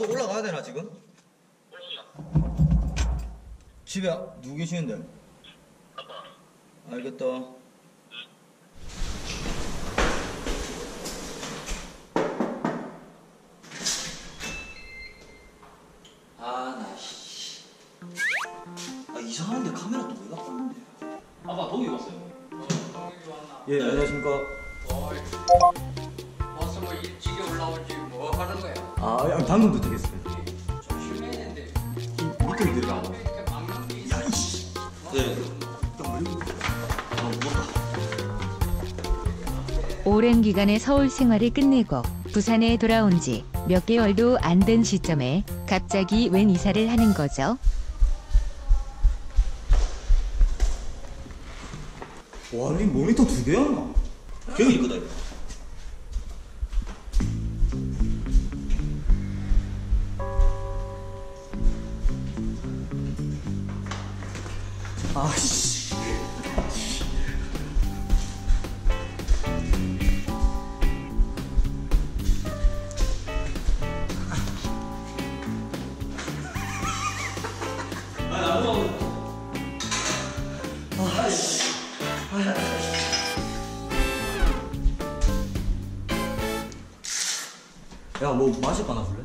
나도 올라가야 되나 지금? 집에 누구 계시는데? 알겠다. 아, 나 씨. 아, 이상한데 카메라 또 왜 갖고 왔는데? 아빠 동이 왔어요. 예, 안녕하십니까. 와서 뭐 일찍이 올라오지 뭐 하는 거야? 아, 방금 이- 밑으로 막는 게 있어. 네. 오랜 기간의 서울 생활을 끝내고 부산에 돌아온 지 몇 개월도 안 된 시점에 갑자기 웬 이사를 하는 거죠? 와, 이 모니터 두 개야? 여기 있거든. 아씨. 야, 뭐 마실 거나 줄래?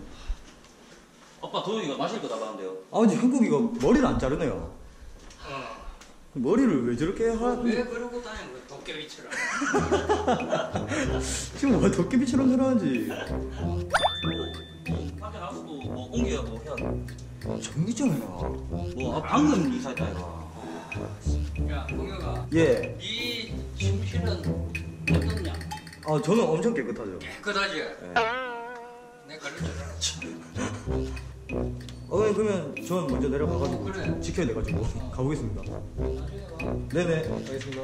아빠 도영이가 마실 거 달라는데요. 아, 근데 형국이가 머리를 안 자르네요. 머리를 왜 저렇게 하? 왜 그러고 다니는 거야? 도깨비처럼. 지금 왜 도깨비처럼 들어가는지. 밖에 나가서도 뭐 옮겨야 뭐 해야 돼. 좀 해라. 뭐 아, 방금 이사했다 이거. 야, 동혁아, 예. 이 침실은 어떻냐? 아, 저는 엄청 깨끗하죠. 깨끗하지? 내 가르쳐라. 어, 네, 그러면 전 먼저 내려가가지고 그래. 지켜야 돼가지고 가보겠습니다. 네네, 알겠습니다.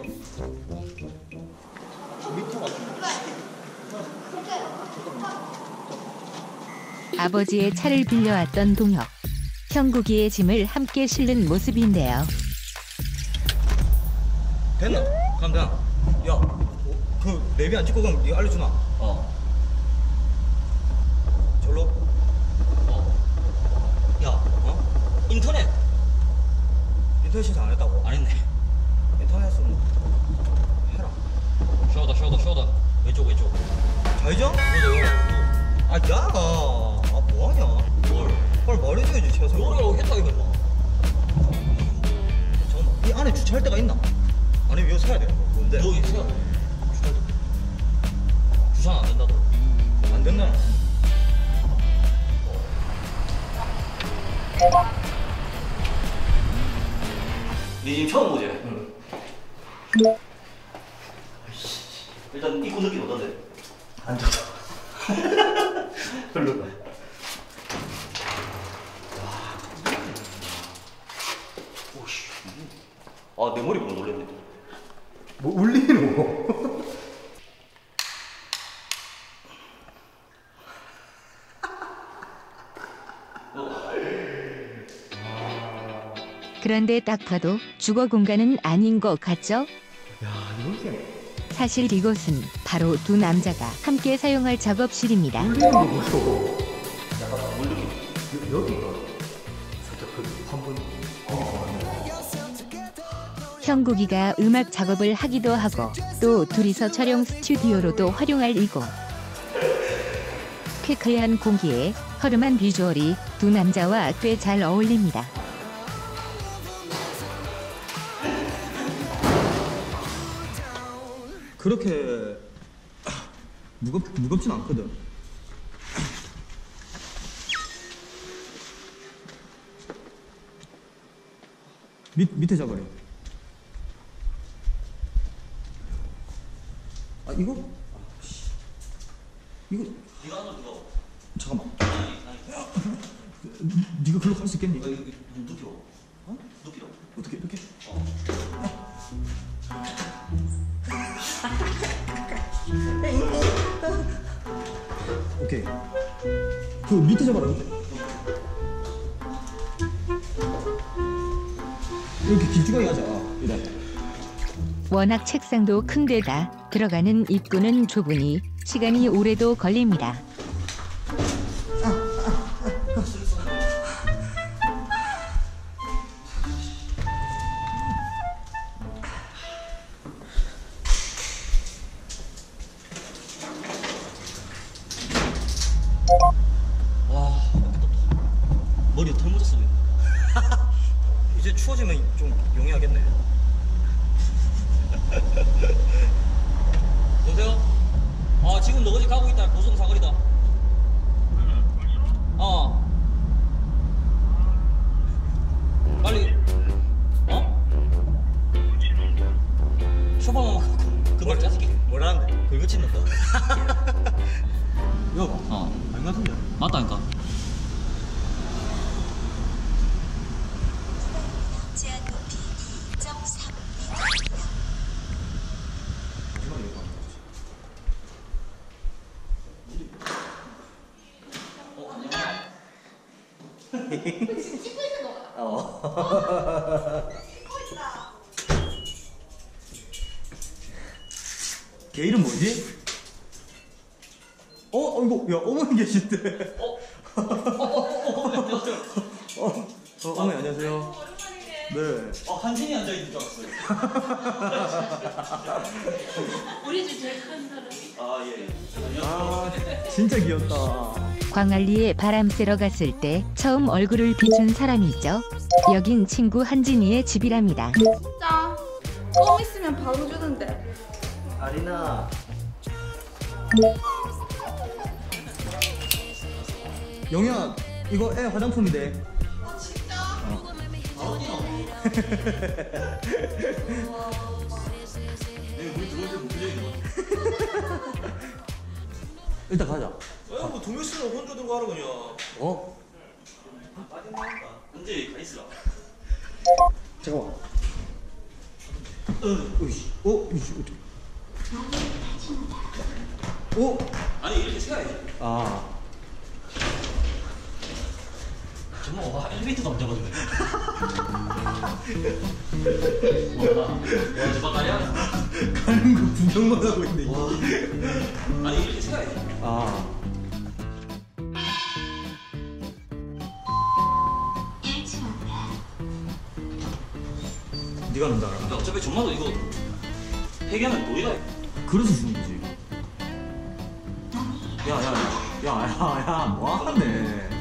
아버지의 차를 빌려왔던 동혁. 형국이의 짐을 함께 실는 모습인데요. 됐나? 나. 야, 어, 그 내비 안 찍고 가면 네가 알려주나? 어. 절로. 어. 야, 어? 인터넷. 인터넷 신청 안 했다고? 안 했네. 인터넷 했으면 해라. 쇼다 쇼다 쇼다. 왼쪽 왼쪽. 좌회전? 요다. 아, 야, 아 뭐하냐? 뭘? 빨리 말해줘야지 최소. 요라고 했다 이거 뭐. 잠깐만, 이 안에 주차할 데가 있나? 아니 이거 되는 거 뭔데? 너 있어야 돼. 주차는 안 된다더라. 안 된다. 네 지금 처음 보지? 응. 일단 입구 느낌 어떤데? 안 좋다. 별로다. 오씨. 아 내 머리 보고 놀랬네. 뭐 울리 그런데 딱 봐도 주거 공간은 아닌 것 같죠? 야 이렇게 사실 이곳은 바로 두 남자가 함께 사용할 작업실입니다. 울리는 거 보소. 약간 물 느낌. 여기가 살짝 그 한번 형국이가 음악 작업을 하기도 하고 또 둘이서 촬영 스튜디오로도 활용할 이곳. 쾌쾌한 공기에 허름한 비주얼이 두 남자와 꽤 잘 어울립니다. 그렇게 무겁 무겁진 않거든. 밑 밑에 잡아요. 아 이거? 아, 씨. 이거 네가 한번 들어. 잠깐만. 네가 글로 갈 수 있겠니? 이거 이거 눕히러. 어? 눕히러. 어떻게 이렇게? 오케이. 그 밑에 잡아라 밑에. 이렇게 길쭉하게 하자. 이래. 워낙 책상도 큰 데다 들어가는 입구는 좁으니 시간이 오래도 걸립니다. 걔 이름 뭐지? 어, 어 이거 야 어머니 계신데. 어, 어, 어, 어, 어, 어, 어머니 안녕하세요. 네. 어 한진이 앉아 있는 줄 알았어요. 우리 집 제일 큰 사람. 아 예. 아 진짜 귀엽다. 광안리에 바람 쐬러 갔을 때 처음 얼굴을 비춘 사람이죠. 여긴 친구 한진이의 집이랍니다. 짜. 껌 있으면 바로 주는데. 아리나. 영희야 이거 애 화장품인데. 일단 가자. 아뭐 동료 씨는 혼자 들고 하라 그냥. 어? 언제 가 있으라. 잠깐만. 으이씨. 어? 으이씨. 어? 아니 이렇게 세야지. 아. 와 엘리베이터도 안 잡아주네. 와 저박 아니야? 가는 거 구경만 하고 있네. 와. 아니 이렇게 세야지. 아. 네가 논다 알아. 야, 어차피 정말로 이거 회계하면 노예가 그래서 주는 거지. 야, 야, 야, 야, 야, 야, 뭐 하네.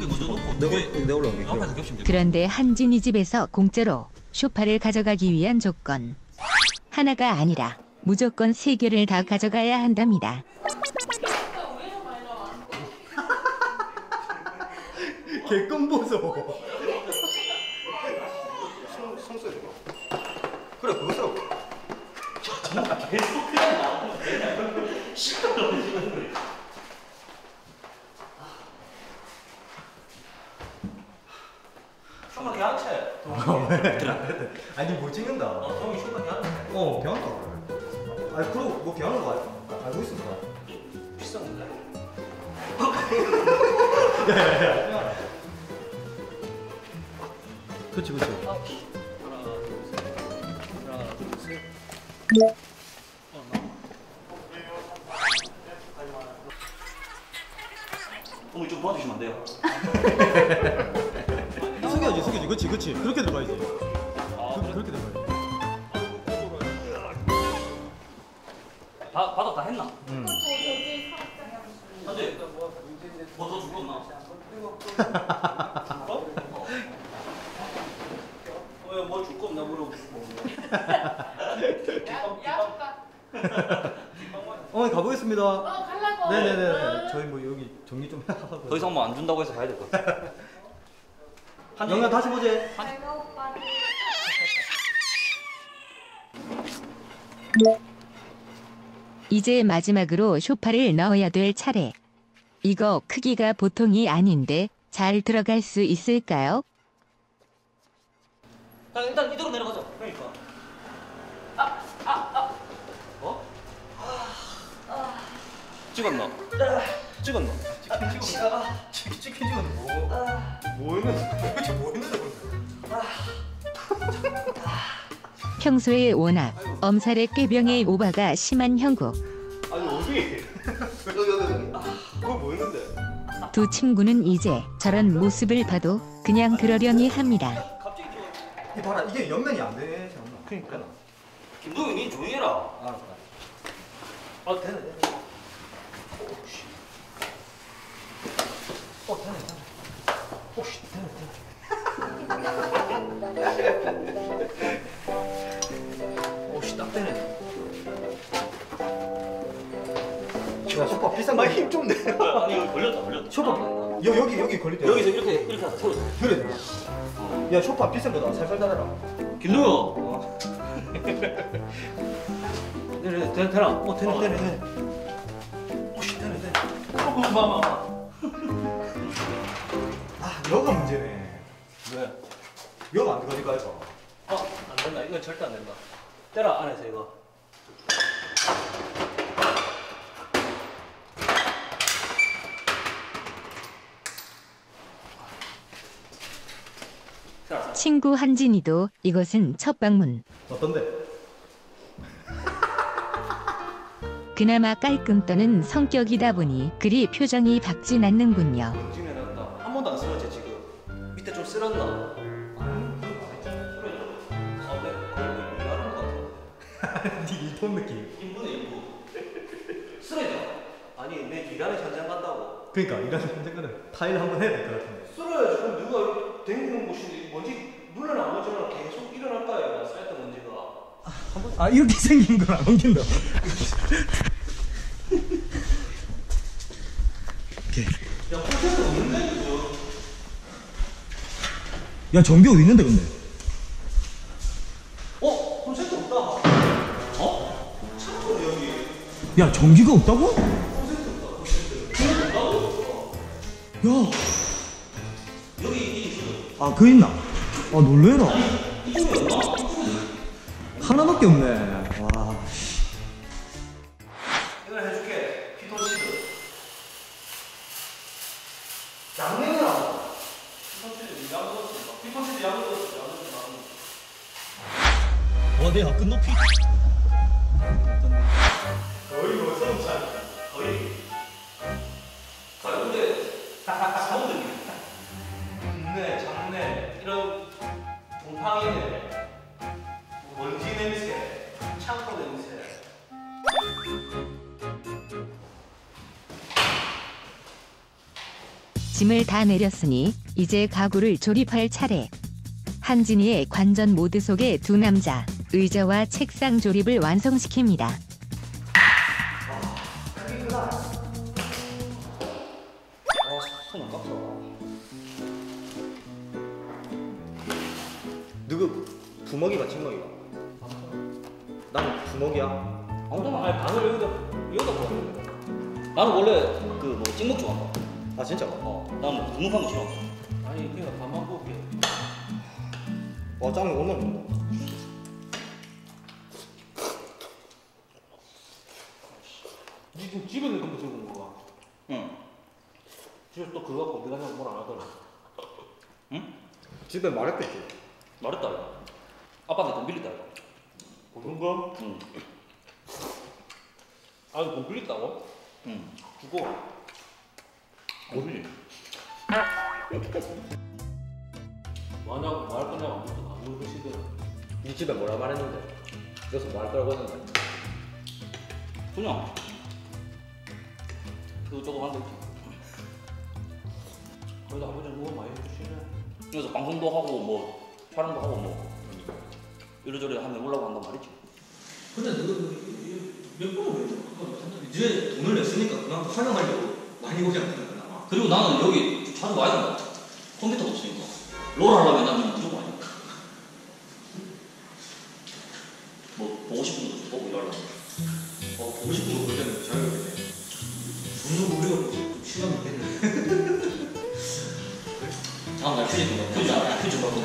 개 먼저 놓고 내가, 뒤에 내가 올라갈게. 앞에서 겹치면 돼. 그런데 한진이 집에서 공짜로 쇼파를 가져가기 위한 조건. 하나가 아니라 무조건 세 개를 다 가져가야 한답니다. 개껌 보소. 그래, 그거 써. 정말 개한채. 아니, 못 찍는다. 어, 형이 쇼가 개한채. 어, 배웠다. 아니, 그리고 뭐 배우는 거 알- 알고 있습니다. 비싼데. 그치, 그치. 하나, 둘, 셋. 하나, 둘, 셋. 어머니 좀 도와주시면 안 돼요? 그치, 그치. 그렇게 들어가야지. 아, 그, 그렇게 들어가야지. 다 바닥 다 했나? 응. 현재 뭐더 없나? 어? 어, 뭐줄 거 없나 물어보고. 어머니 가보겠습니다. 어, 갈라고. 네네네. 저희 뭐 여기 정리 좀 하고. 더 이상 뭐 안 준다고 해서 가야 될 것 같아. 한 영아 다시 보재. 내가 오빠. 이제 마지막으로 쇼파를 넣어야 될 차례. 이거 크기가 보통이 아닌데 잘 들어갈 수 있을까요? 자, 일단 이대로 내려가자. 그러니까. 아, 아, 아. 어? 찍었나? 찍었나? 치킨 찍어. 치킨 치킨 찍어. 뭐? 뭐 했는데? 도대체 뭐 했는데 근데? 평소에 워낙 엄살의 꾀병의 오바가 심한 형국. 아니 어디? 여기 여기 여기. 그거 뭐 했는데? 두 친구는 이제 저런 모습을 봐도 그냥 그러려니 합니다. 이 봐라 이게 연면이 안 되네. 그러니까. 김동현, 니 조용히 해라. 알았다. 어 되네 되네. 오 씨 딱 되네. 야 소파 비싼 거. 힘좀 내. 아니 여기 걸렸다 걸렸다. 소파 여 여기 여기 걸릴 때. 여기서 이렇게 이렇게 해서 세워줘. 그래. 야 소파 비싼 거다. 살살 달아라. 김동현. 그래 되 되나? 어 되네 되네 되네. 오씨 되네 되네. 어, 봐봐. 아 여가 문제네. 왜? 여가 안 들어가니까 이거. 어, 안 된다. 이건 절대 안 된다. 때라 안에서 이거. 친구 한진이도 이곳은 첫 방문. 어떤데? 그나마 깔끔 떠는 성격이다 보니 그리 표정이 밝진 않는군요. 아, 일하는 것 같아. 네 일본 느낌. 인분의 인부. 쓰러져. 아니, 내 일하는 현장 간다고. 그러니까 이런 현장은 타일 한번 해야 될 것 같은데. 쓸어야지. 그럼 누가 댕기는 곳인데 먼지 물러나 먼지는 계속 일어날 거야. 쌓였던 먼지가. 아 이렇게 생긴 건안 옮긴다. 야, 콘센트 없는데 이거. 야 전기 어디 있는데 근데? 어? 콘센트 없다. 어? 창고네 여기. 야 전기가 없다고? 야, 여기 이 있어. 아그 있나? 아 놀래라. 하나밖에 없네. 짐을 다 내렸으니 이제 가구를 조립할 차례. 한진이의 관전 모드 속의 두 남자, 의자와 책상 조립을 완성시킵니다. 누구 부먹이가 친먹이가? 나는 부먹이야. 아무나 아니 방을 여기다 여기다 보여. 나는 원래 그뭐 찍먹 좋아한다. 아 진짜? 어, 나는 묵묵한 거 싫어. 아니 그냥 밥만 먹게. 와 얼마나 먹는다. 니 지금 집에 있는 컴퓨터 온 거야? 응. 집에서 또 그거 갖고 어디 가냐고 뭘 안 하더라. 집에 말했겠지. 말했다. 이거. 아빠한테 돈 빌렸다. 이거. 그런가? 응. 아, 돈 빌렸다고? 응. 주고. 어디? 뭐하냐고 뭐할 거냐고 아무것도 안 물으시더라. 네 집에 뭐라 말했는데? 그래서 말 거라고 했는데. 그냥 그거 조금 한거 있지. 그래도 아버지 누워 많이 해주시네. 그래서 방송도 하고 뭐 촬영도 하고 뭐 이러저러 하면 올라고 한단 말이지. 근데 너몇 번을 왜 이제 돈을 냈으니까 그만큼 활용하려고 많이 오지 않나? 그리고 나는 여기 자주 와야 된다. 컴퓨터가 없으니까. 롤 하려면 나는 무조건 와야 돼. 뭐 보고 싶은 것도 보고 이러려고. 어 보고 싶은 거 볼 때는 잘하겠네. 돈도 우리가 좀 시간 먹겠네. 다음 날 휴지 좀 휴지 안 휴지 말고.